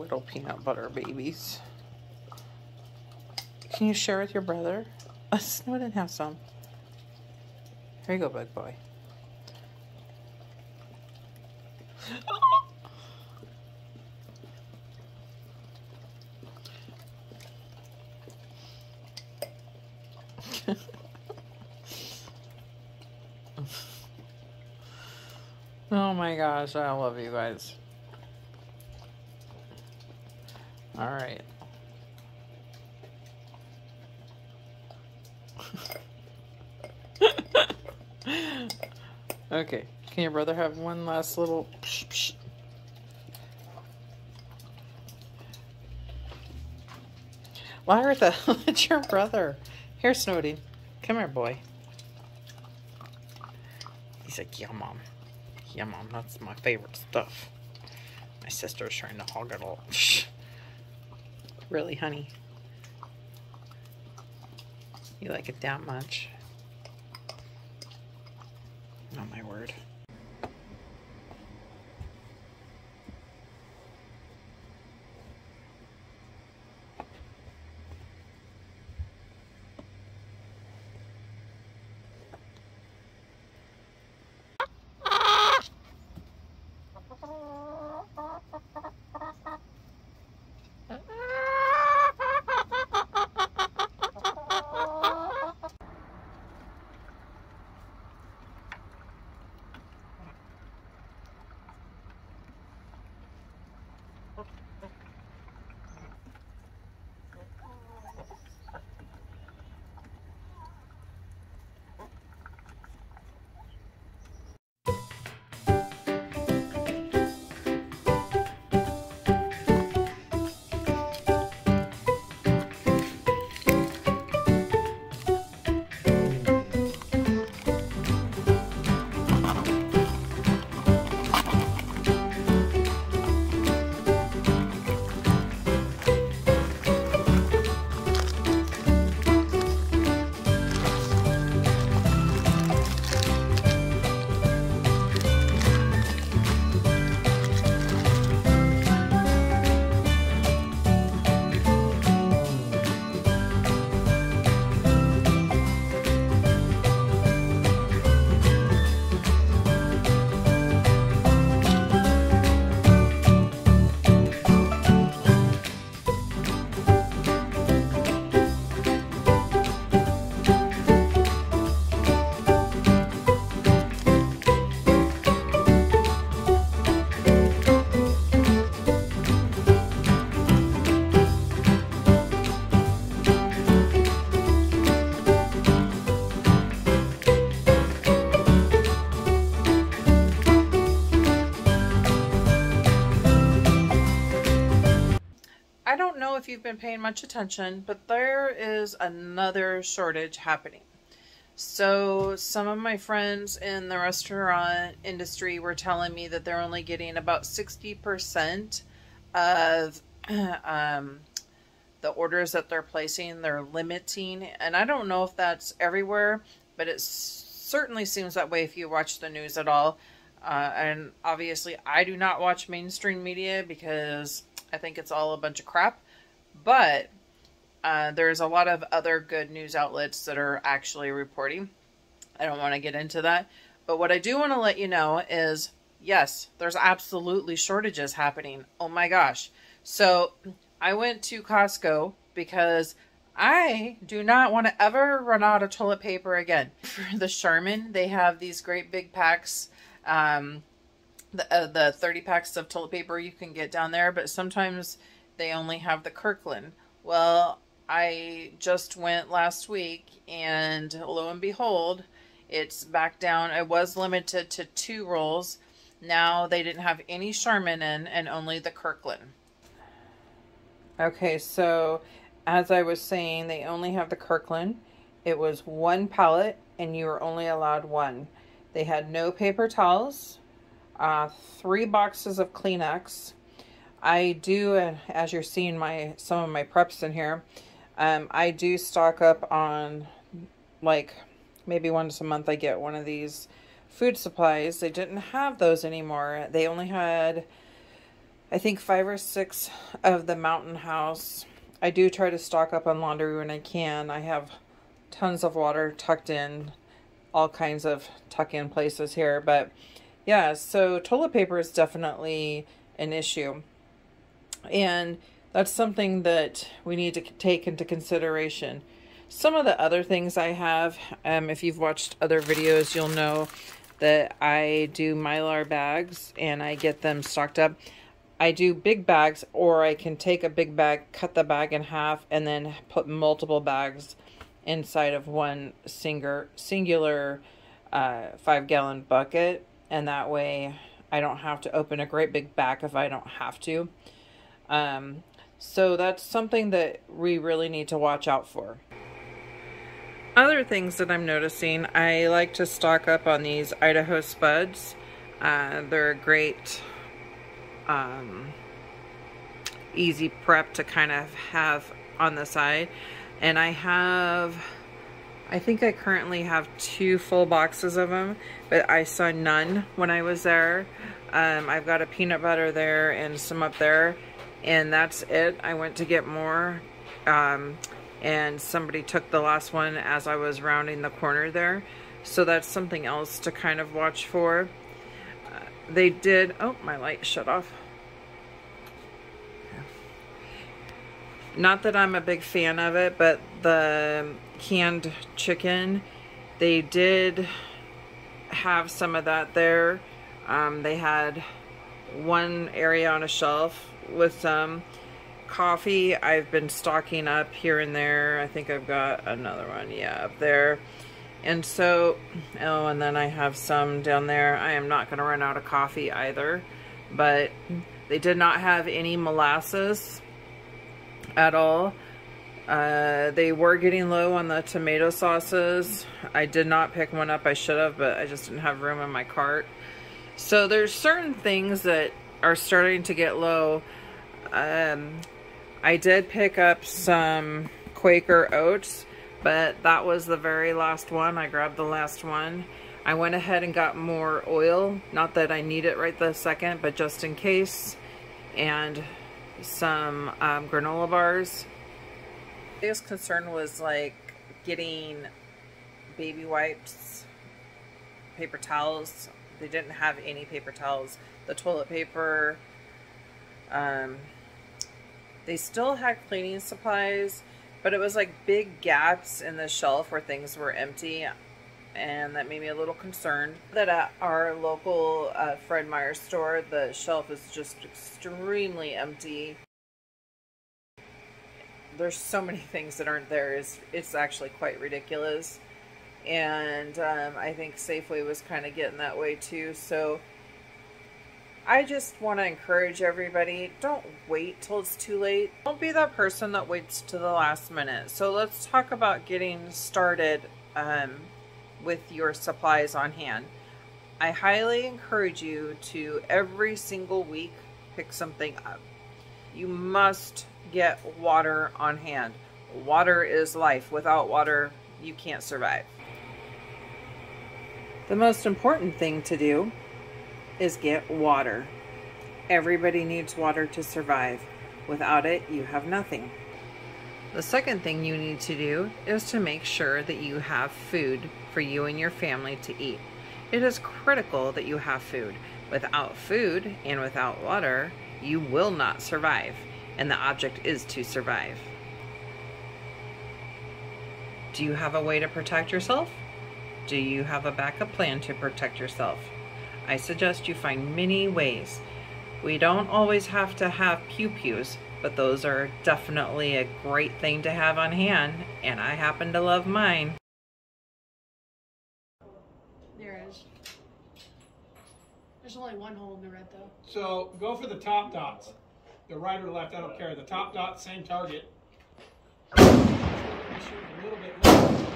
little peanut butter babies. Can you share with your brother? Uh, Snowden have some. Here you go, big boy. oh my gosh, I love you guys. All right. okay, can your brother have one last little psh, psh. Lyra, it's your brother. Here, Snowdy. Come here, boy. He's like, yeah, mom. Yeah, mom, that's my favorite stuff. My sister's trying to hog it all. really, honey? You like it that much? Oh, my word. I don't know if you've been paying much attention, but there is another shortage happening. So, some of my friends in the restaurant industry were telling me that they're only getting about 60% of um, the orders that they're placing, they're limiting. And I don't know if that's everywhere, but it certainly seems that way if you watch the news at all. Uh, and obviously, I do not watch mainstream media because I think it's all a bunch of crap. But uh, there's a lot of other good news outlets that are actually reporting. I don't want to get into that. But what I do want to let you know is yes, there's absolutely shortages happening. Oh my gosh. So I went to Costco because I do not want to ever run out of toilet paper again. For the Charmin, they have these great big packs. Um, the, uh, the 30 packs of toilet paper you can get down there, but sometimes they only have the Kirkland. Well, I just went last week and lo and behold, it's back down. It was limited to two rolls. Now they didn't have any Charmin in and only the Kirkland. Okay, so as I was saying, they only have the Kirkland. It was one pallet and you were only allowed one. They had no paper towels, uh, three boxes of Kleenex. I do, uh, as you're seeing my some of my preps in here, um, I do stock up on like maybe once a month I get one of these food supplies. They didn't have those anymore. They only had I think five or six of the Mountain House. I do try to stock up on laundry when I can. I have tons of water tucked in all kinds of tuck in places here. But yeah, so toilet paper is definitely an issue. And that's something that we need to take into consideration. Some of the other things I have, um, if you've watched other videos, you'll know that I do Mylar bags and I get them stocked up. I do big bags or I can take a big bag, cut the bag in half, and then put multiple bags inside of one singular, singular uh, five gallon bucket. And that way I don't have to open a great big bag if I don't have to. Um, so that's something that we really need to watch out for. Other things that I'm noticing, I like to stock up on these Idaho Spuds. Uh, they're a great um, easy prep to kind of have on the side. And I have, I think I currently have two full boxes of them, but I saw none when I was there. Um, I've got a peanut butter there and some up there, and that's it. I went to get more, um, and somebody took the last one as I was rounding the corner there. So that's something else to kind of watch for. Uh, they did, oh, my light shut off. Not that I'm a big fan of it, but the canned chicken, they did have some of that there. Um, they had one area on a shelf with some coffee. I've been stocking up here and there. I think I've got another one, yeah, up there. And so, oh, and then I have some down there. I am not going to run out of coffee either, but they did not have any molasses at all. Uh, they were getting low on the tomato sauces. I did not pick one up. I should have, but I just didn't have room in my cart. So there's certain things that are starting to get low. Um, I did pick up some Quaker oats, but that was the very last one. I grabbed the last one. I went ahead and got more oil. Not that I need it right this second, but just in case. And some um, granola bars. Biggest concern was like getting baby wipes, paper towels. They didn't have any paper towels. The toilet paper, um, they still had cleaning supplies, but it was like big gaps in the shelf where things were empty and that made me a little concerned that at our local uh, Fred Meyer store, the shelf is just extremely empty. There's so many things that aren't there. It's, it's actually quite ridiculous. And um, I think Safeway was kind of getting that way too. So I just want to encourage everybody, don't wait till it's too late. Don't be that person that waits to the last minute. So let's talk about getting started um, with your supplies on hand. I highly encourage you to every single week pick something up. You must get water on hand. Water is life. Without water, you can't survive. The most important thing to do is get water. Everybody needs water to survive. Without it, you have nothing. The second thing you need to do is to make sure that you have food for you and your family to eat. It is critical that you have food. Without food and without water, you will not survive, and the object is to survive. Do you have a way to protect yourself? Do you have a backup plan to protect yourself? I suggest you find many ways. We don't always have to have pew-pews, but those are definitely a great thing to have on hand, and I happen to love mine. There's There's only one hole in the red though. So go for the top dots. The right or left, I don't care. The top dot, same target. A little bit